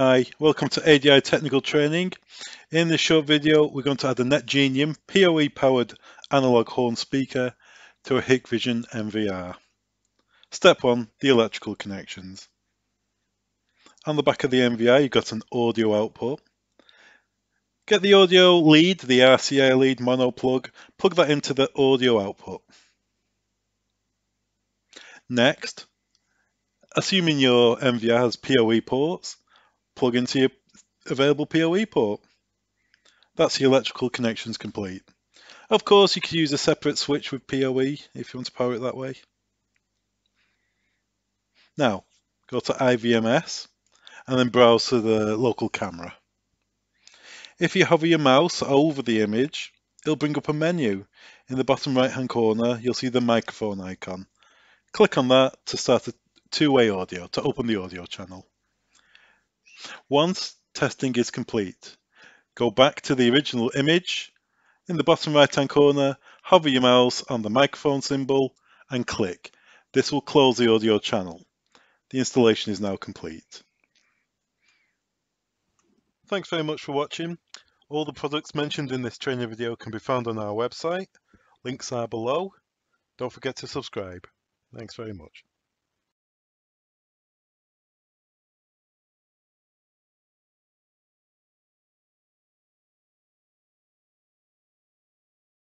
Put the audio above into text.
Hi, welcome to ADI Technical Training. In this short video, we're going to add a NetGenium PoE powered analog horn speaker to a Hikvision NVR. Step 1, the electrical connections. On the back of the NVR, you've got an audio output. Get the audio lead, the RCA lead mono plug, plug that into the audio output. Next, assuming your NVR has PoE ports, plug into your available PoE port. That's your electrical connections complete. Of course, you could use a separate switch with PoE if you want to power it that way. Now, go to IVMS and then browse to the local camera. If you hover your mouse over the image, it'll bring up a menu. In the bottom right hand corner, you'll see the microphone icon. Click on that to start a two-way audio, to open the audio channel. Once testing is complete, go back to the original image. In the bottom right hand corner, hover your mouse on the microphone symbol and click. This will close the audio channel. The installation is now complete. Thanks very much for watching. All the products mentioned in this training video can be found on our website. Links are below. Don't forget to subscribe. Thanks very much.